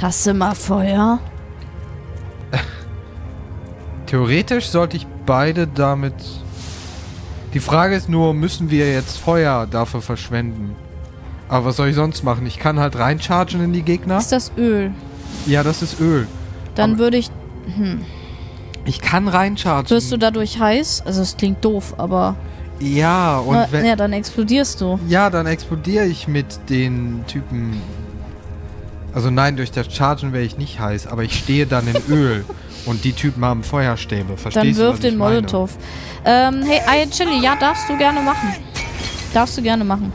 Hast du mal Feuer? Theoretisch sollte ich beide damit... Die Frage ist nur, müssen wir jetzt Feuer dafür verschwenden? Aber was soll ich sonst machen? Ich kann halt reinchargen in die Gegner. Ist das Öl? Ja, das ist Öl. Dann Aber- würde ich... Ich kann reinchargen. Wirst du dadurch heiß? Also es klingt doof, aber... Ja, und Na, wenn... ja, dann explodierst du. Ja, dann explodiere ich mit den Typen. Also nein, durch das Chargen wäre ich nicht heiß, aber ich stehe dann im Öl und die Typen haben Feuerstäbe. Verstehst Dann du, wirf was den? Molotow. Ähm, hey, Aya Chili, ja, darfst du gerne machen. Darfst du gerne machen.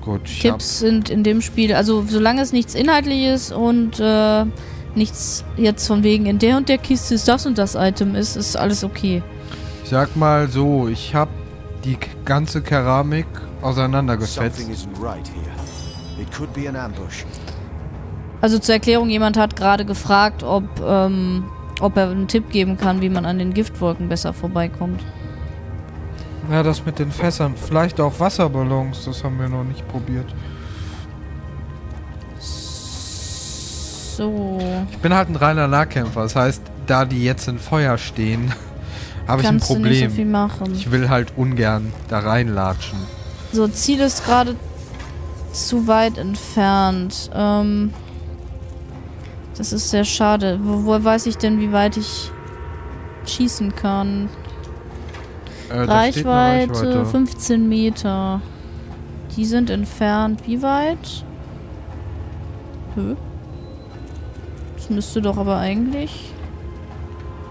Gut, ich Tipps sind in dem Spiel, also solange es nichts Inhaltliches und äh, nichts jetzt von wegen in der und der Kiste ist das und das Item ist, ist alles okay. ich sag mal so, ich habe die ganze Keramik auseinandergefetzt. Something isn't right here. Also zur Erklärung, jemand hat gerade gefragt, ob, ähm, ob er einen Tipp geben kann, wie man an den Giftwolken besser vorbeikommt. Ja, das mit den Fässern, vielleicht auch Wasserballons, das haben wir noch nicht probiert. So. Ich bin halt ein reiner Nahkämpfer, das heißt, da die jetzt in Feuer stehen, habe ich ein Kannst du nicht so Problem. viel machen. Ich will halt ungern da reinlatschen. So, Ziel ist gerade zu weit entfernt. Ähm, das ist sehr schade. Wo, woher weiß ich denn, wie weit ich schießen kann? Äh, eine Reichweite 15 Meter. Die sind entfernt. Wie weit? Hö? Das müsste doch aber eigentlich...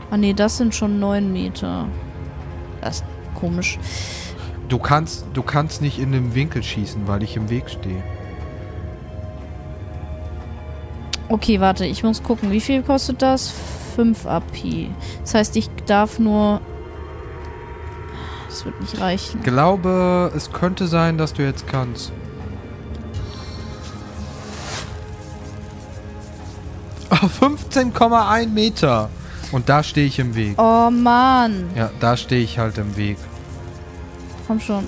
Ah nee, das sind schon 9 Meter. Das ist komisch. Du kannst, du kannst nicht in dem Winkel schießen, weil ich im Weg stehe. Okay, warte, ich muss gucken. Wie viel kostet das? 5 AP. Das heißt, ich darf nur... Das wird nicht reichen. Glaube, es könnte sein, dass du jetzt kannst. Oh, 15,1 Meter. Und da stehe ich im Weg. Oh Mann. Ja, da stehe ich halt im Weg. Komm schon.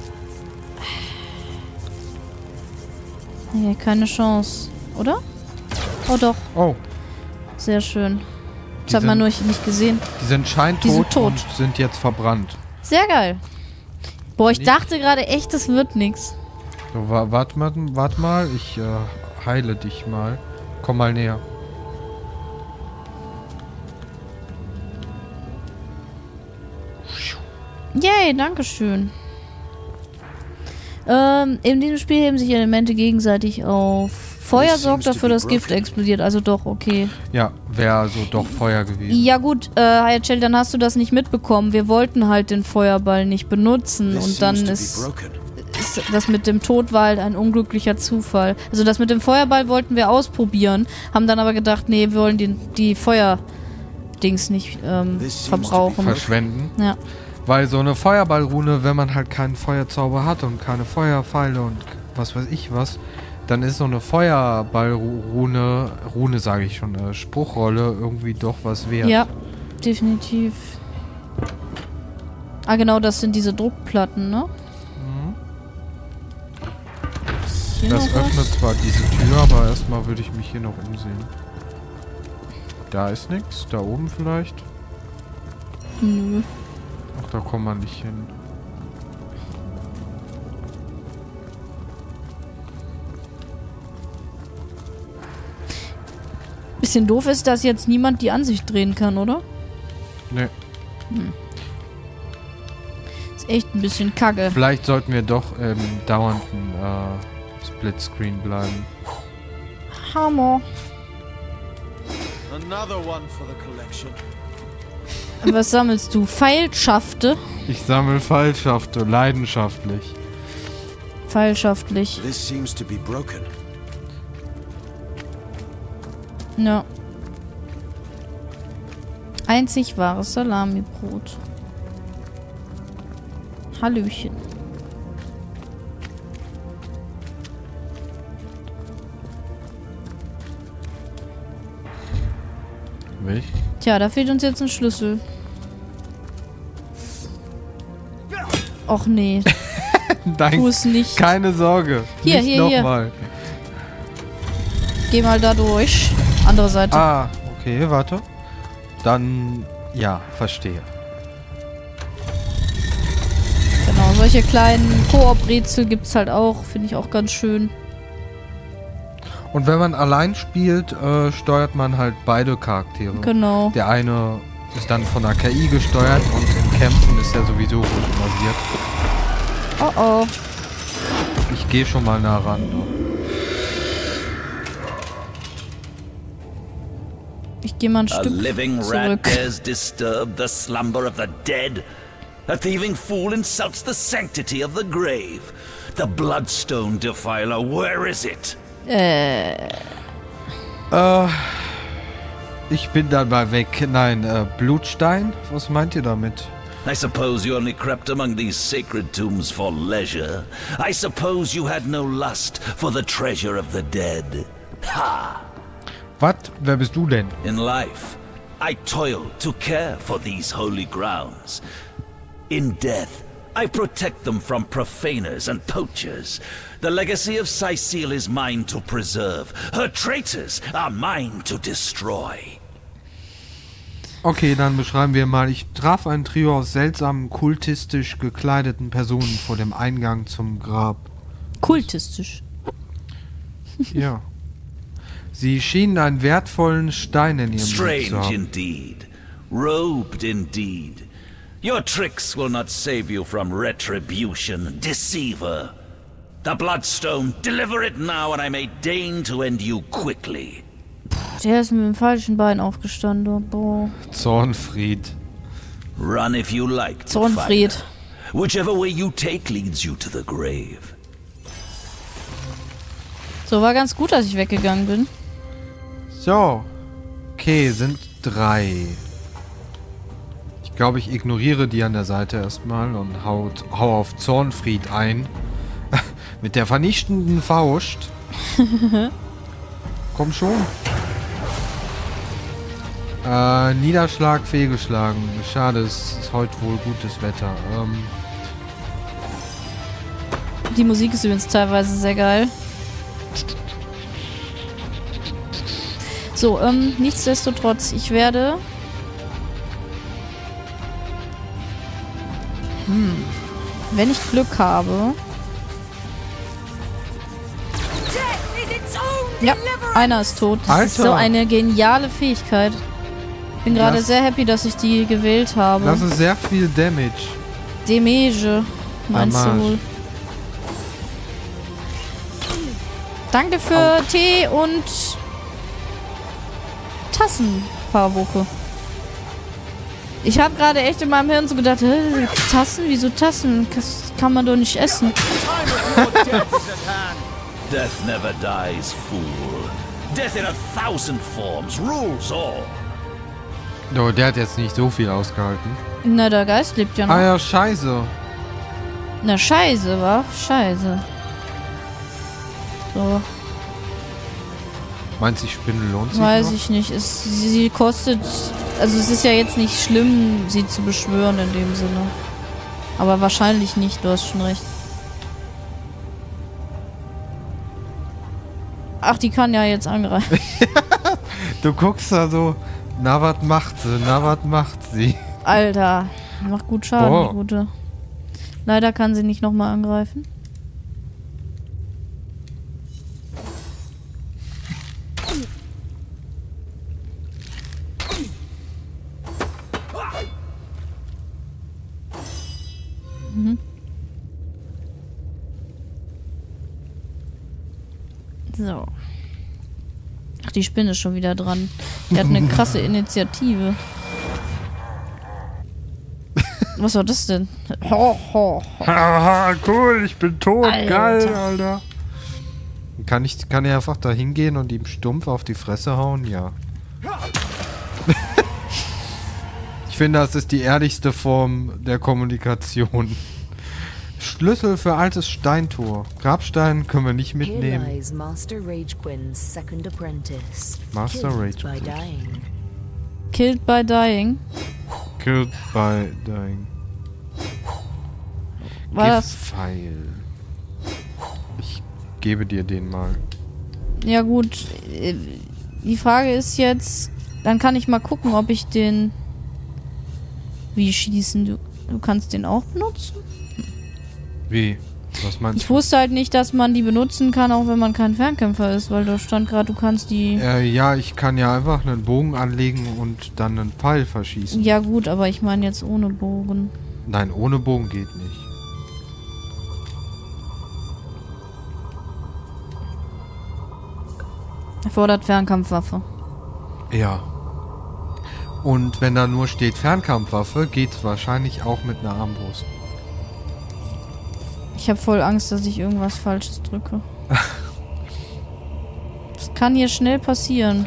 Nee, keine Chance. Oder? Oh doch, Oh, sehr schön. Das Die hat man nur nicht gesehen. die sind scheintot Die sind tot. und sind jetzt verbrannt. Sehr geil. Boah, ich Nicht- dachte gerade echt, das wird nix. So, wa warte mal, wart mal, ich äh, heile dich mal. Komm mal näher. Yay, dankeschön. Ähm, in diesem Spiel heben sich Elemente gegenseitig auf. Feuer This sorgt dafür, dass Gift explodiert. Also doch, okay. Ja, wäre also doch Feuer gewesen. Ja gut, äh, Hayachel, dann hast du das nicht mitbekommen. Wir wollten halt den Feuerball nicht benutzen. This Und dann ist, ist das mit dem Tod war halt ein unglücklicher Zufall. Also das mit dem Feuerball wollten wir ausprobieren. Haben dann aber gedacht, nee, wir wollen den, die Feuerdings nicht ähm, verbrauchen. Verschwenden. Ja. Weil so eine Feuerballrune, wenn man halt keinen Feuerzauber hat und keine Feuerpfeile und was weiß ich was, dann ist so eine Feuerballrune, Rune sage ich schon, äh, Spruchrolle irgendwie doch was wert. Ja, definitiv. Ah, genau, das sind diese Druckplatten, ne? Hier Das was? öffnet zwar diese Tür, aber erstmal würde ich mich hier noch umsehen. Da ist nichts, da oben vielleicht. Nö. Ach, da kommt man nicht hin. Bisschen doof ist, dass jetzt niemand die Ansicht drehen kann, oder? Ne, Ist echt ein bisschen kacke. vielleicht sollten wir doch im dauernden äh, Splitscreen bleiben. Hammer. Another one for the collection. Was sammelst du? Pfeilschafte? Ich sammle Fallschafte, leidenschaftlich. Pfeilschaftlich. This seems to be broken. Ja. Einzig wahres Salamibrot. Hallöchen. Tja, da fehlt uns jetzt ein Schlüssel. Och nee, tu Nein, es nicht. keine Sorge. Hier, nicht hier, hier. nochmal. geh mal da durch. Andere Seite. Ah, okay, warte. Dann, ja, verstehe. Genau, solche kleinen Koop-Rätsel gibt's halt auch. Finde ich auch ganz schön. Und wenn man allein spielt, äh, steuert man halt beide Charaktere. Genau. Der eine ist dann von der KI gesteuert und in Kämpfen ist er sowieso rundenbasiert. Oh oh. Ich gehe schon mal nah ran. ne? Ich gehe mal ein A Stück zurück. dares disturb the slumber of the dead. A thieving fool insults the sanctity of the grave. The bloodstone defiler, where is it? Äh, Äh, ich bin dann mal weg. Nein, äh, Blutstein? Was meint ihr damit? I suppose you only crept among these sacred tombs for leisure. I suppose you had no lust for the treasure of the dead. Ha! Was? Wer bist du denn? In life, I toil to care for these holy grounds. In death, I protect them from profaners and poachers. The legacy of Cecile is mine to preserve. Her traitors are mine to destroy. Okay, dann beschreiben wir mal. Ich traf ein Trio aus seltsamen, kultistisch gekleideten Personen vor dem Eingang zum Grab. kultistisch. Ja. Sie schienen einen wertvollen Stein in ihrem Blut zu Strange haben. indeed. Robed indeed. Your tricks will not save you from retribution, deceiver. The Bloodstone, deliver it now, and I may deign to end you quickly. Der ist mit dem falschen Bein aufgestanden. Boah. Zornfried. Run if you like. Zornfried. Whichever way you take leads you to the grave. So, war ganz gut, dass ich weggegangen bin. So. Okay, sind drei. Ich glaube, ich ignoriere die an der Seite erstmal und hau, hau auf Zornfried ein. Mit der vernichtenden Faust. Komm schon. Äh, Niederschlag fehlgeschlagen. Schade, es ist heute wohl gutes Wetter. Ähm, Die Musik ist übrigens teilweise sehr geil. So, ähm, nichtsdestotrotz, ich werde. Hm. Wenn ich Glück habe. Ja, einer ist tot. Das ist Alter. so eine geniale Fähigkeit. Bin gerade sehr happy, dass ich die gewählt habe. das ist sehr viel Damage. Demege, meinst du Damage. wohl? Danke für Tee und Tassen, Paarwuche. Ich habe gerade echt in meinem Hirn so gedacht, "Hä, Tassen? Wieso Tassen? Das kann man doch nicht essen. Death never dies, fool. Death in a thousand forms rules all. Oh, der hat jetzt nicht so viel ausgehalten. Na, der Geist lebt ja noch. Ah ja, scheiße. Na, scheiße, wa? Scheiße. So, Meinst du, die Spinne lohnt sich weiß noch? ich nicht. Es, sie, sie kostet... Also es ist ja jetzt nicht schlimm, sie zu beschwören in dem Sinne. Aber wahrscheinlich nicht, du hast schon recht. Ach, die kann ja jetzt angreifen. Du guckst da so, na was macht sie, na was macht sie. Alter, macht gut Schaden, Boah. die gute. Leider kann sie nicht nochmal angreifen. So. Ach, die Spinne ist schon wieder dran. Die hat eine krasse Initiative. Was war das denn? Ho, ho. Haha, cool, ich bin tot, Alter. geil, Alter. Kann ich, kann ich einfach da hingehen und ihm stumpf auf die Fresse hauen? Ja. ich finde, das ist die ehrlichste Form der Kommunikation. Schlüssel für altes Steintor. Grabstein können wir nicht mitnehmen. Master Rage Quinn's second apprentice. Master killed Rage by Quinn. dying. Killed by dying. Killed by dying. War das? Giftpfeil. Ich gebe dir den mal. Ja gut, die Frage ist jetzt, dann kann ich mal gucken, ob ich den... Wie schießen? Du, du kannst den auch benutzen? Wie? Was meinst Ich wusste halt nicht, dass man die benutzen kann, auch wenn man kein Fernkämpfer ist, weil da stand gerade, du kannst die... du? Äh, ja, ich kann ja einfach einen Bogen anlegen und dann einen Pfeil verschießen. Ja gut, aber ich meine jetzt ohne Bogen. Nein, ohne Bogen geht nicht. Erfordert Fernkampfwaffe. Ja. Und wenn da nur steht Fernkampfwaffe, geht's wahrscheinlich auch mit einer Armbrust. Ich habe voll Angst, dass ich irgendwas Falsches drücke. Das kann hier schnell passieren.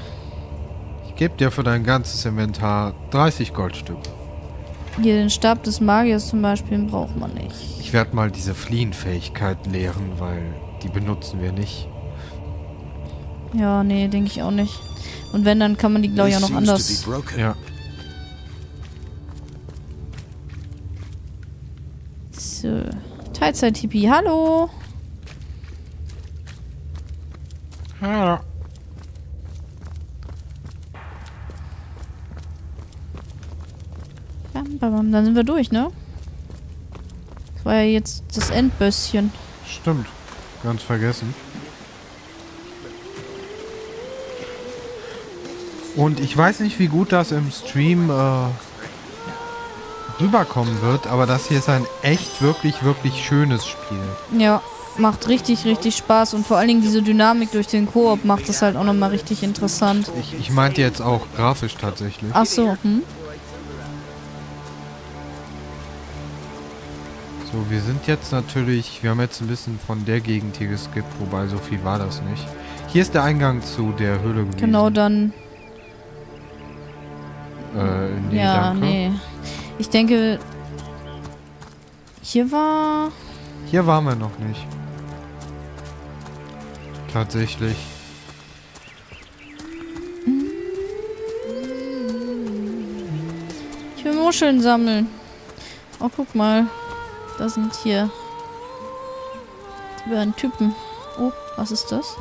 Ich gebe dir für dein ganzes Inventar 30 Goldstück. Hier den Stab des Magiers zum Beispiel braucht man nicht. Ich werde mal diese Fliehenfähigkeit lehren, weil die benutzen wir nicht. Ja, nee, denke ich auch nicht. Und wenn, dann kann man die, glaube ich, auch noch anders. Ja. Teilzeit-Tipi, hallo! Bam, bam, bam. Dann sind wir durch, ne? Das war ja jetzt das Endbösschen. Stimmt. Ganz vergessen. Und ich weiß nicht, wie gut das im Stream äh, rüberkommen wird, aber das hier ist ein echt, wirklich, wirklich schönes Spiel. Ja, macht richtig, richtig Spaß. Und vor allen Dingen diese Dynamik durch den Koop macht das halt auch nochmal richtig interessant. Ich, ich meinte jetzt auch grafisch tatsächlich. Ach so, hm? So, wir sind jetzt natürlich, wir haben jetzt ein bisschen von der Gegend hier geskippt, wobei so viel war das nicht. Hier ist der Eingang zu der Höhle gewesen. Genau dann. Äh, nee, ja, danke. nee. Ich denke, hier war. Hier waren wir noch nicht. Tatsächlich. Ich will Muscheln sammeln. Oh, guck mal. Da sind hier. Die beiden Typen. Oh, was ist das?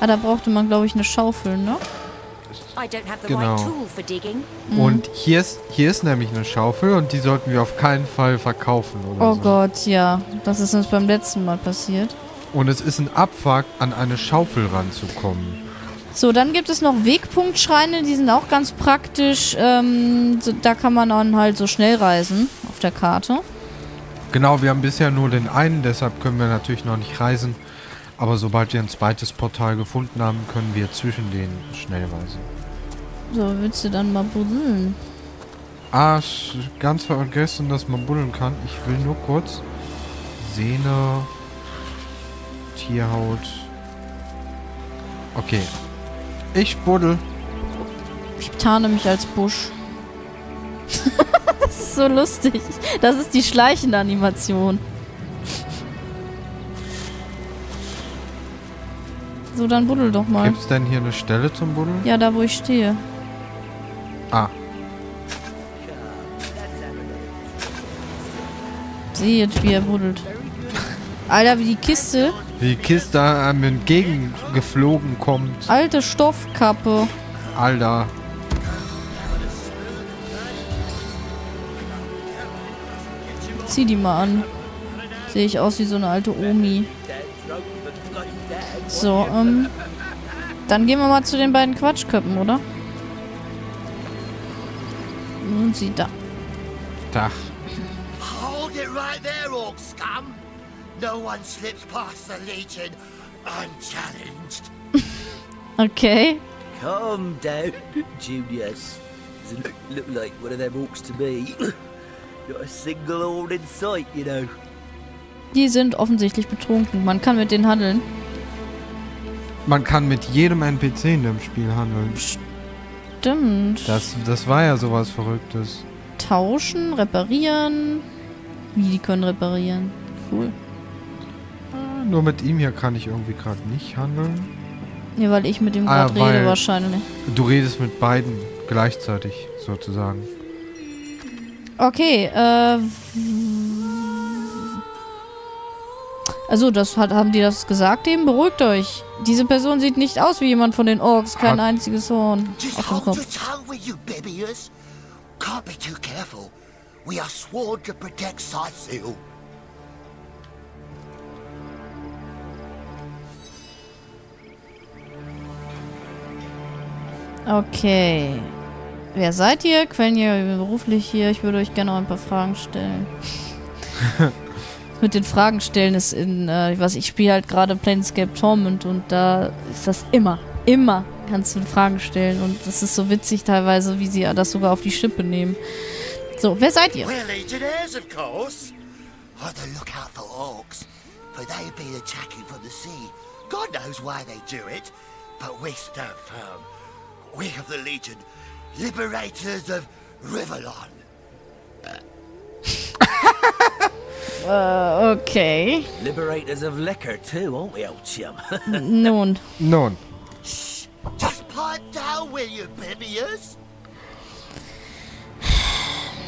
Ah, da brauchte man, glaube ich, eine Schaufel, ne? Genau. right tool for digging. Mhm. Und hier ist, hier ist nämlich eine Schaufel und die sollten wir auf keinen Fall verkaufen oder Oh so. Gott, ja. Das ist uns beim letzten Mal passiert. Und es ist ein Abfuck, an eine Schaufel ranzukommen. So, dann gibt es noch Wegpunktschreine, die sind auch ganz praktisch. Ähm, so, da kann man dann halt so schnell reisen auf der Karte. Genau, wir haben bisher nur den einen, deshalb können wir natürlich noch nicht reisen. Aber sobald wir ein zweites Portal gefunden haben, können wir zwischen denen schnell reisen. So, willst du dann mal buddeln? Ah, sch- ganz vergessen, dass man buddeln kann. Ich will nur kurz Sehne, Tierhaut. Okay. Ich buddel. Ich tarne mich als Busch. das ist so lustig. Das ist die schleichende Animation. So, dann buddel doch mal. Gibt's denn hier eine Stelle zum Buddeln? Ja, da wo ich stehe. Ah, Seht, wie er buddelt. Alter, wie die Kiste. wie die Kiste einem entgegengeflogen kommt. Alte Stoffkappe. Alter. Zieh die mal an. Sehe ich aus wie so eine alte Omi. So, ähm. Dann gehen wir mal zu den beiden Quatschköppen, oder? Sind sie da? Dach. Hold it right there, orc scum! No one slips past the Legion unchallenged. Okay. Calm down, Junius. Doesn't look, look like one of them orcs to me. Not a single horn in sight, you know. Die sind offensichtlich betrunken. Man kann mit denen handeln. Man kann mit jedem NPC in dem Spiel handeln. Stimmt. Das, das war ja sowas Verrücktes. Tauschen, reparieren. Wie, die können reparieren. Cool. Nur mit ihm hier kann ich irgendwie gerade nicht handeln. Ja, weil ich mit dem Ah, gerade rede wahrscheinlich. Du redest mit beiden gleichzeitig, sozusagen. Okay, äh. Also, das hat, haben die das gesagt eben? Beruhigt euch. Diese Person sieht nicht aus wie jemand von den Orks. Kein Hat- einziges Horn auf dem Kopf. Okay. Wer seid ihr? Quellenjäger beruflich hier. Ich würde euch gerne noch ein paar Fragen stellen. Mit den Fragen stellen ist in, äh, ich weiß, ich spiele halt gerade Planescape Torment und da ist das immer, immer kannst du Fragen stellen und das ist so witzig teilweise, wie sie das sogar auf die Schippe nehmen. So, wer seid ihr? We're legionnaires, of course. On the lookout for orcs, for they've been attacking from the sea. God knows why they do it, but we stand firm. We of the Legion, liberators of Rivalon. Äh, okay. Liberators of liquor too, aren't we, old chum? Nun, Nun, Just pipe down, will you, Bibius?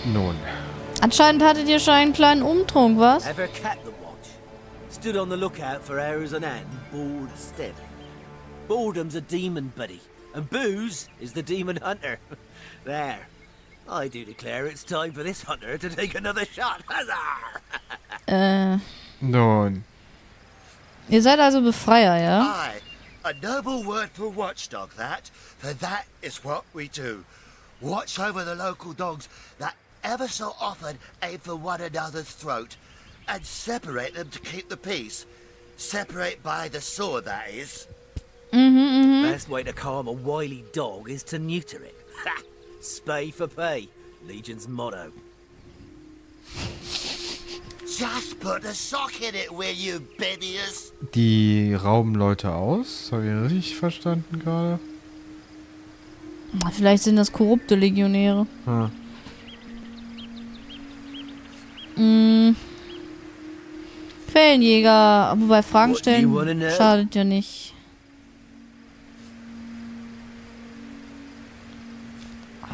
nun. anscheinend hattet ihr schon einen kleinen Umtrunk, was? Ever kept the watch? Stood on the lookout for hours on end, bored stiff. Boredom's a demon buddy, and booze is the demon hunter. there. I do declare it's time for this hunter to take another shot. Huzzah! Äh, Nun. ihr seid also Befreier, ja? Aye, a noble word for watchdog, that, for that is what we do. Watch over the local dogs that ever so often aim for one another's throat, and separate them to keep the peace. Separate by the sword, that is. Mm hmm. Best way to calm a wily dog is to neuter it. Spay for pay. Legion's motto. Just put a sock in it, will you, Bibius? Die rauben Leute aus. Habe ich richtig verstanden gerade? Vielleicht sind das korrupte Legionäre. Hm. Mm. Quellenjäger, wobei Fragen stellen schadet ja nicht.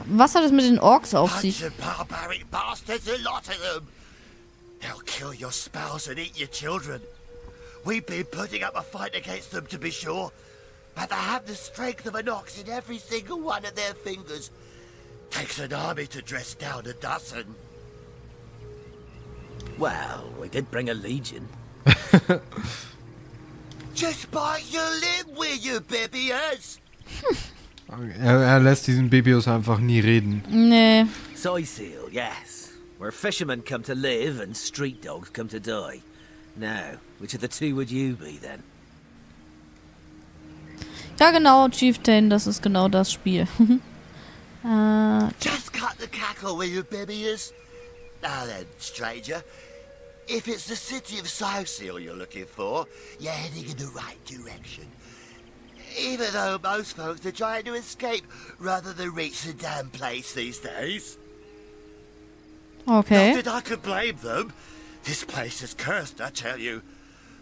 Was hat es mit den Orks auf sich? of barbaric bastards, a lot of them. They'll kill your spouse and eat your children. We've been putting up a fight against them, to be sure, but they have the strength of an ox in every single one of their fingers. Takes an army to dress down a dozen. Well, we did bring a legion. Just bite your lip, will you, Bibius? Er, er lässt diesen Bibius einfach nie reden. Nee. Soyseal, yes. Where fishermen come to live and street dogs come to die. Now, which of the two would you be then? Ja, genau, Chieftain, das ist genau das Spiel. äh, Just cut the cackle, will you, Bibius? Now then, stranger. If it's the city of Soseal you're looking for, you're heading in the right direction. Even though most folks are trying to escape rather than reach the damn place these days. okay. Not that I could blame them. This place is cursed, I tell you.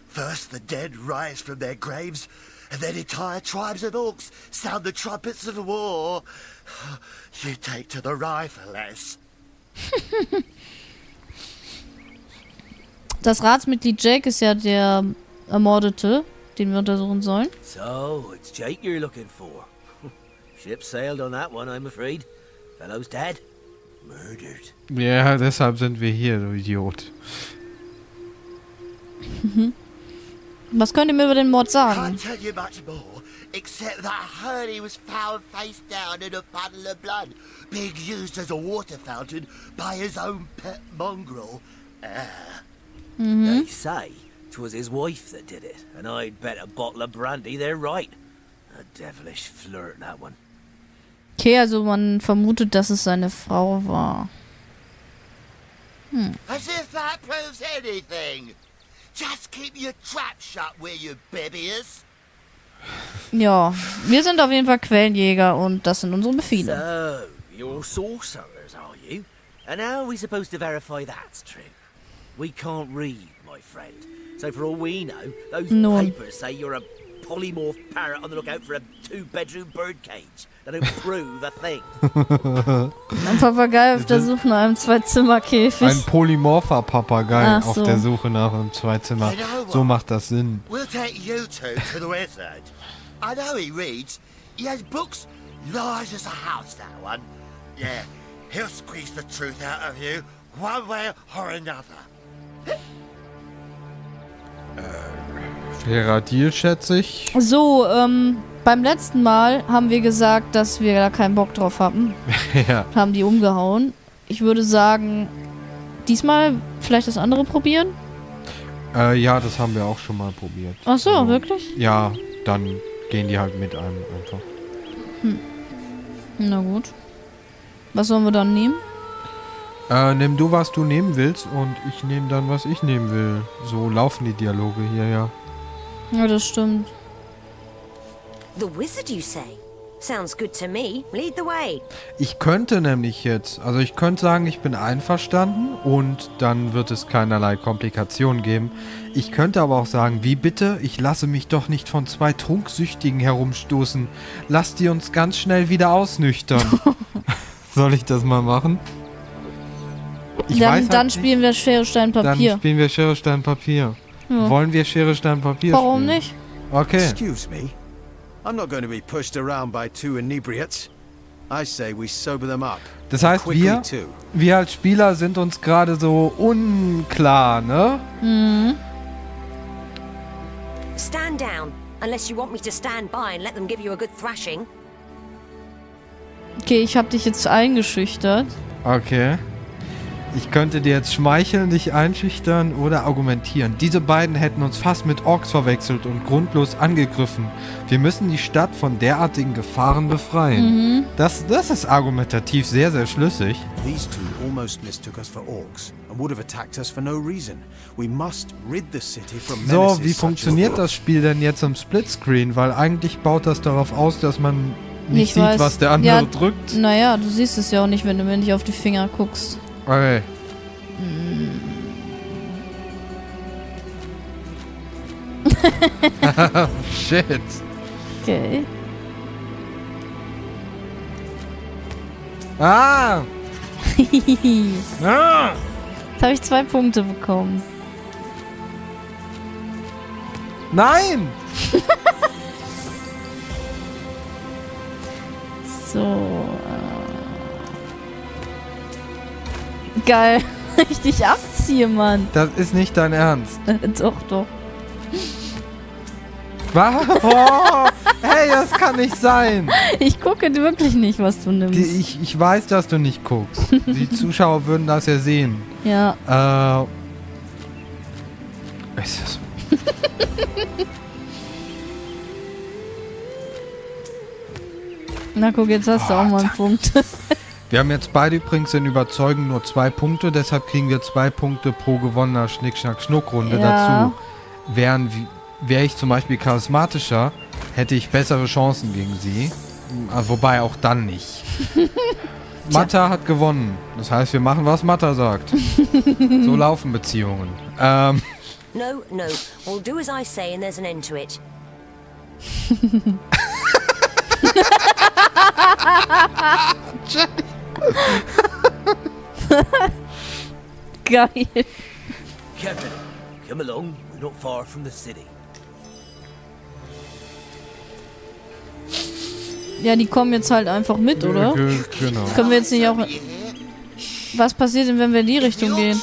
First the dead rise from their graves, and then entire tribes of orcs sound the trumpets of war. You take to the rifle-less. Das Ratsmitglied Jake ist ja der Ermordete, den wir untersuchen sollen. So, it's Jake you're looking for. Ship sailed on that one, I'm afraid. Fellow's dead. Murdered. Ja, deshalb sind wir hier, du Idiot. Was könnt ihr mir über den Mord sagen? Can't tell you much more, except that I heard he was found face down in a puddle of blood, being used as a water fountain by his own pet mongrel. They say 'twas his wife that did it, and I'd bet a bottle of brandy they're right. A devilish flirt, that one. Okay, also man vermutet, dass es seine Frau war. Hm. As if that proves anything. Just keep your trap shut, will you, Bibius? Ja, wir sind auf jeden Fall Quellenjäger und das sind unsere Befehle. So, you're sorcerers, are you? And how are we supposed to verify that's true? We can't read, my friend. So for all we know, those Nun. papers say you're a polymorph parrot on the lookout for a two-bedroom birdcage. That don't prove a thing. Ein Papagei auf der Suche nach einem Zwei-Zimmer-Käfig. Ein polymorpher Papagei Ach auf so. der Suche nach einem Zweizimmer. You know So what? macht das Sinn. We'll take you two to the wizard. I know he reads. He has books large as a house, that one. Yeah, he'll squeeze the truth out of you, one way or another. Fairer Deal, schätze ich. So, ähm, beim letzten Mal haben wir gesagt, dass wir da keinen Bock drauf hatten. ja. Haben die umgehauen. Ich würde sagen, diesmal vielleicht das andere probieren. Äh, ja, das haben wir auch schon mal probiert. Ach so, Also, wirklich? Ja, dann gehen die halt mit einem einfach. Na gut. Was sollen wir dann nehmen? Äh, nimm du, was du nehmen willst und ich nehme dann, was ich nehmen will. So laufen die Dialoge hier, ja. Ja, das stimmt. The wizard, you say? Sounds good to me. Lead the way. Ich könnte nämlich jetzt, also ich könnte sagen, ich bin einverstanden und dann wird es keinerlei Komplikationen geben. Ich könnte aber auch sagen, wie bitte, ich lasse mich doch nicht von zwei Trunksüchtigen herumstoßen. Lasst die uns ganz schnell wieder ausnüchtern. Soll ich das mal machen? Ich dann weiß halt dann nicht. spielen wir Schere, Stein, Dann Papier. spielen wir Schere, Stein, Papier. Ja. Wollen wir Schere, Stein, Papier Warum spielen? nicht? Okay. Excuse me. I'm not going to be pushed around by two inebriates. I say we sober them up. Das heißt, wir, wir als Spieler sind uns gerade so unklar, ne? Stand down, unless you want me to stand by and let them give you a good thrashing. Okay, ich habe dich jetzt eingeschüchtert. Okay. Ich könnte dir jetzt schmeicheln, dich einschüchtern oder argumentieren. Diese beiden hätten uns fast mit Orks verwechselt und grundlos angegriffen. Wir müssen die Stadt von derartigen Gefahren befreien. Das, das ist argumentativ sehr, sehr schlüssig. These two almost mistook us for orcs and would have attacked us for no reason. We must rid the city from So, wie funktioniert as das Spiel denn jetzt im Splitscreen? Weil eigentlich baut das darauf aus, dass man nicht Ich sieht, weiß. was der andere Ja, drückt. Naja, du siehst es ja auch nicht, wenn du mir nicht auf die Finger guckst. Okay. Shit. Okay. Ah! ah! Jetzt habe ich zwei Punkte bekommen. Nein! So. Geil. Ich dich abziehe, Mann. Das ist nicht dein Ernst. doch, doch. Was? Oh, hey, das kann nicht sein. Ich gucke wirklich nicht, was du nimmst. Die, ich, ich weiß, dass du nicht guckst. Die Zuschauer würden das ja sehen. ja. Äh. Ist das. Na guck, jetzt hast du auch mal einen Punkt. Wir haben jetzt beide übrigens in Überzeugen nur zwei Punkte, deshalb kriegen wir zwei Punkte pro gewonnener Schnick-Schnack-Schnuck-Runde Ja. dazu. Wären, wäre ich zum Beispiel charismatischer, hätte ich bessere Chancen gegen sie. Äh, Wobei auch dann nicht. Matta hat gewonnen. Das heißt, wir machen, was Matta sagt. so laufen Beziehungen. Ähm, No, no. We'll do as I say and there's an end to it. Geil. Kevin, come along. We're not far from the city. Ja, die kommen jetzt halt einfach mit, oder? ge- Genau. Können wir jetzt nicht auch... Was passiert denn, wenn wir in die Richtung gehen?